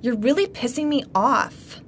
You're really pissing me off.